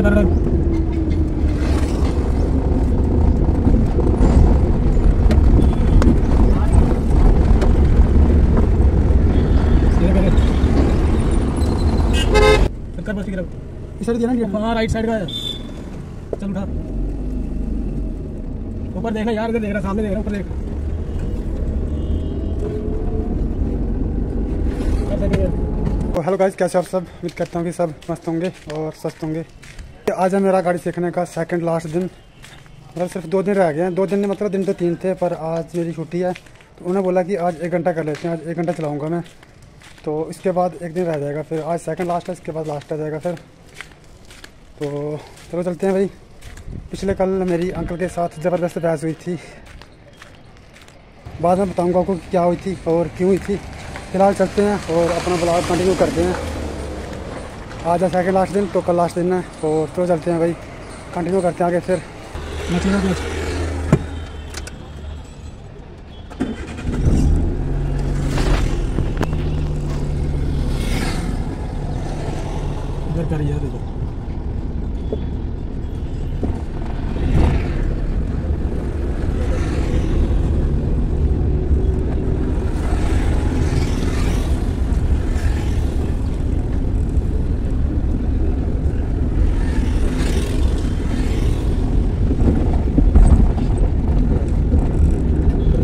से कर रहे इधर राइट साइड हाँ, का चल उठा। ऊपर देखना यार देख रहा सामने देख। रहा ऊपर देख हेलो तो गाइस कैसे आप सब? उम्मीद करता हूँ कि सब मस्त होंगे और सस्त होंगे। तो आज है मेरा गाड़ी सीखने का सेकंड लास्ट दिन। मतलब सिर्फ़ दो दिन रह गए हैं। दो दिन मतलब दिन तो तीन थे, पर आज मेरी छुट्टी है। तो उन्होंने बोला कि आज एक घंटा कर लेते हैं, आज एक घंटा चलाऊँगा मैं। तो इसके बाद एक दिन रह जाएगा, फिर आज सेकंड लास्ट है, इसके बाद लास्ट आ जाएगा फिर। तो चलो चलते हैं भाई। पिछले कल मेरी अंकल के साथ ज़बरदस्त बहस हुई थी। बाद में बताऊँगा आपको क्या हुई थी और क्यों हुई थी। फ़िलहाल चलते हैं और अपना ब्लॉग कंटिन्यू करते हैं। आज है सेकेंड लास्ट दिन तो कल लास्ट दिन है और तो चलते हैं भाई। कंटिन्यू करते हैं आगे फिर। इधर कर यार इधर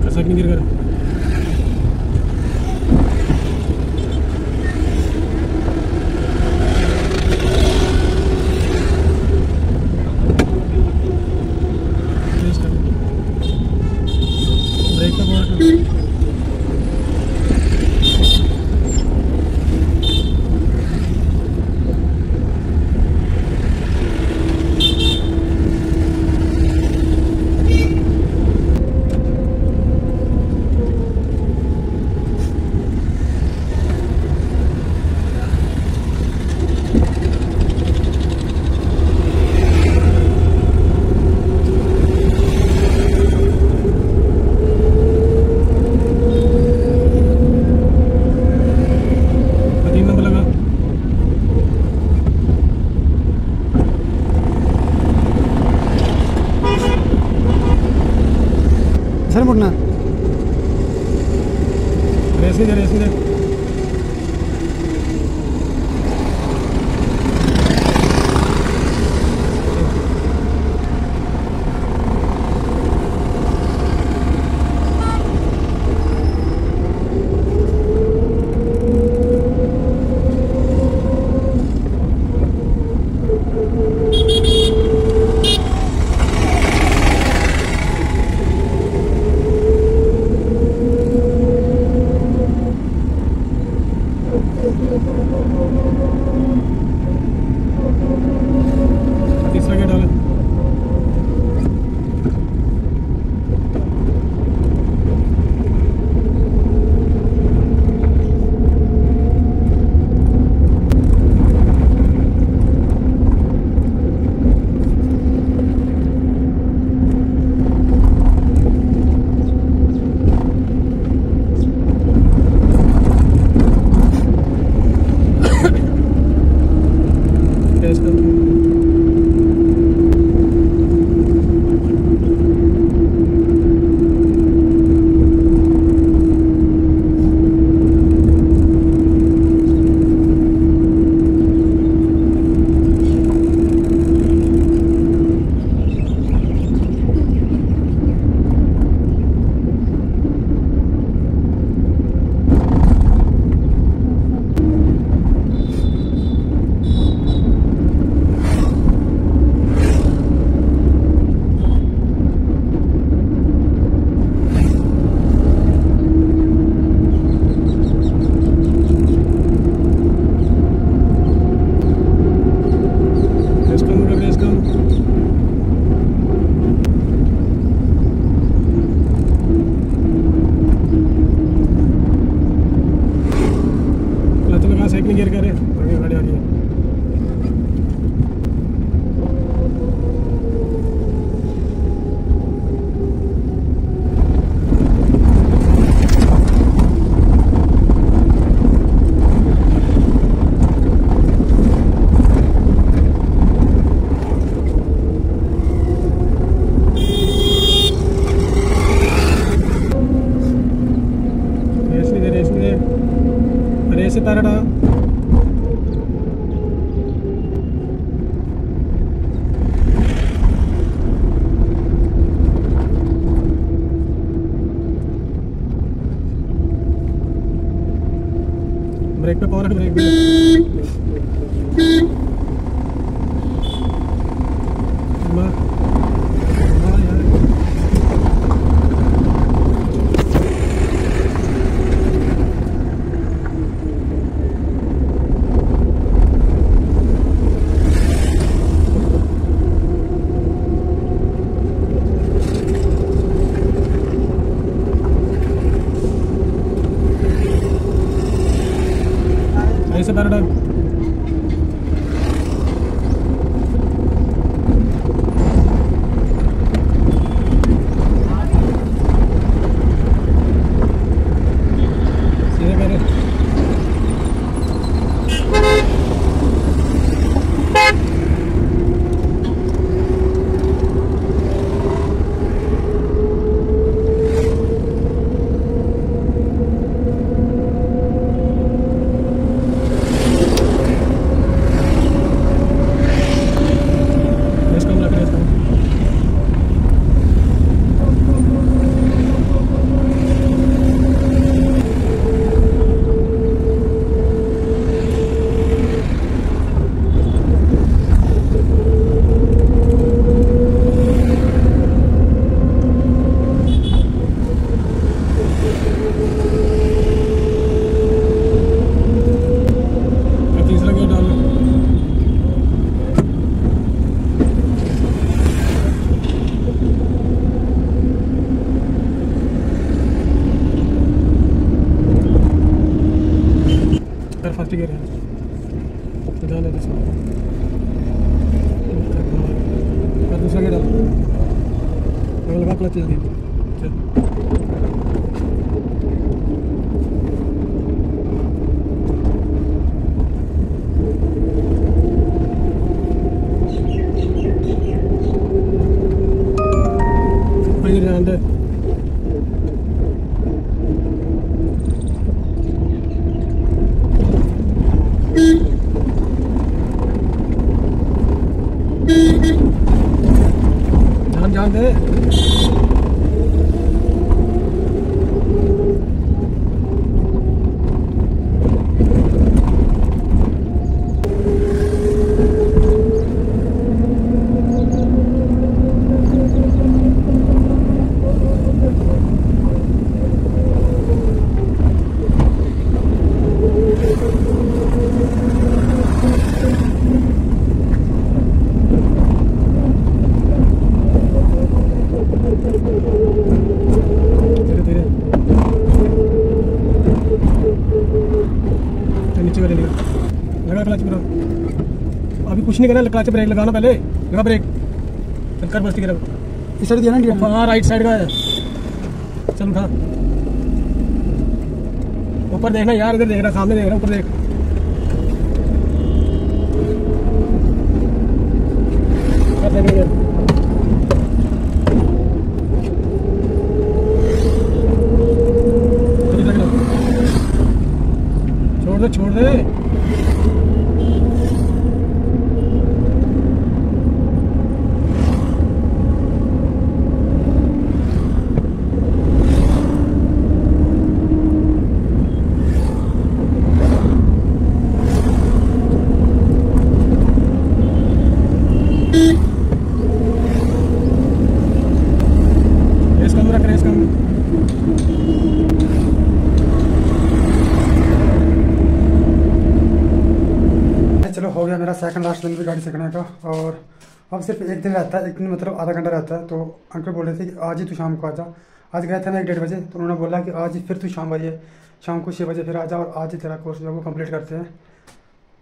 कर सकनी गिर कर ब्रेक का बोर्ड तीन नंबर लगा सर मुड़ना। Thank you. ब्रेक पे पावर ब्रेक भी मार मार यार ऐसे पैराडाइम सीधे पैरे रेस कम रख रेस कम अब तीसरा गेट डाल गियर है। तो जाने दे सब कर दूसरा क्या डाल? लगा क्लच जल्दी चल वहीं ध्यान दे ध्यान ध्यान दे धीरे धीरे तो नीचे वाले निकल लगा क्लच मेरा अभी कुछ नहीं करना क्लच ब्रेक लगाना पहले। लगा ब्रेक चल कर बस्ती कर इस साइड दिया ना हाँ राइट साइड का है। चल उठा। ऊपर देखना यार इधर देख। रहा सामने देख रहा ऊपर देख। छोड़ दे छोड़ दे। चलो हो गया मेरा सेकंड लास्ट दिन भी गाड़ी सीखने का और अब सिर्फ़ एक दिन रहता है एक दिन मतलब आधा घंटा रहता है तो अंकल बोल रहे थे कि आज ही तू शाम को आ जा आज गए थे ना एक डेढ़ बजे तो उन्होंने बोला कि आज ही फिर तू शाम आइए शाम को छः बजे फिर आ जा और आज ही तेरा कोर्स जो है वो कंप्लीट करते हैं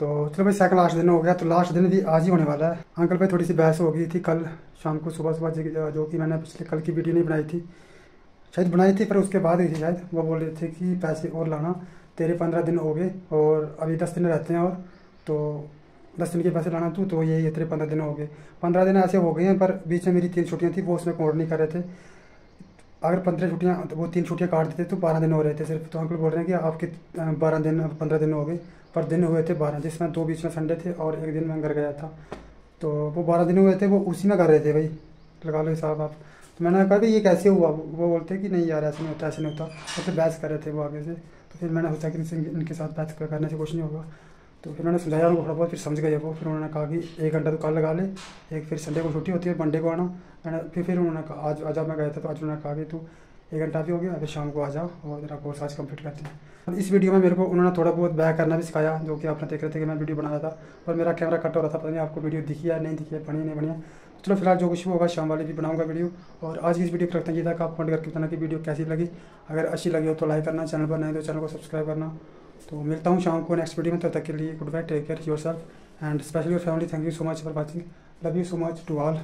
तो चलो भाई सेकंड लास्ट दिन हो गया तो लास्ट दिन भी आज ही होने वाला है। अंकल भाई, थोड़ी सी बहस हो गई थी कल शाम को सुबह सुबह जो- कि मैंने पिछले कल की वीडियो नहीं बनाई थी। शायद बनाई थी, पर उसके बाद ही थी शायद। वो बोल रहे थे कि पैसे और लाना, तेरे पंद्रह दिन हो गए और अभी दस दिन रहते हैं और तो दस दिन के पैसे लाना तू तो ये तेरे पंद्रह दिन हो गए। पंद्रह दिन ऐसे हो गए हैं, पर बीच में मेरी तीन छुट्टियाँ थी, वो उसमें कोड नहीं कर रहे थे। अगर पंद्रह छुट्टियाँ, वो तीन छुट्टियाँ काट देते तो बारह दिन हो रहे थे सिर्फ़। तो अंकल बोल रहे हैं कि आपके बारह दिन, पंद्रह दिन हो गए। पर दिन हुए थे बारह, जिसमें दो बीच में संडे थे और एक दिन मैं घर गया था। तो वो बारह दिन हुए थे, वो उसी में कर रहे थे भाई। लगा लो हिसाब आप। तो मैंने कहा कि ये कैसे हुआ? वो बोलते कि नहीं यार, ऐसे नहीं होता, ऐसे नहीं होता। तो फिर बहस कर रहे थे वो आगे से। तो फिर मैंने सोचा कि इनके साथ बहस करने से कुछ नहीं होगा। तो फिर मैंने समझाया उनको थोड़ा बहुत फिर समझ गए वो। फिर उन्होंने कहा कि एक घंटा तो कल लगा ले, एक फिर संडे को छुट्टी होती है, मंडे को आना। मैंने, फिर फिर उन्होंने कहा, आज आज मैं गया था तो आज उन्होंने कहा कि तू एक घंटा भी हो गया, अभी शाम को आ जाओ और तेरा कोर्स आज कंप्लीट करते हैं। इस वीडियो में मेरे को उन्होंने थोड़ा बहुत बैक करना भी सिखाया, जो कि आपने देख रहे थे कि मैं वीडियो बना रहा था और मेरा कैमरा कट हो रहा था, पता नहीं आपको वीडियो दिखी है नहीं दिखी है बढ़िया नहीं बढ़िया। चलो फ़िलहाल जो कुछ भी होगा शाम वाले भी बनाऊँगा वीडियो और आज की इस वीडियो को रखते हैं। ये था आप कमेंट करके बताना कि वीडियो कैसी लगी। अगर अच्छी लगी हो तो लाइक करना, चैनल पर नहीं तो चैनल को सब्सक्राइब करना। तो मिलता हूँ शाम को नेक्स्ट वीडियो में, तब तक के लिए goodbye take care yourself and specially your family thank you so much for watching love you so much to all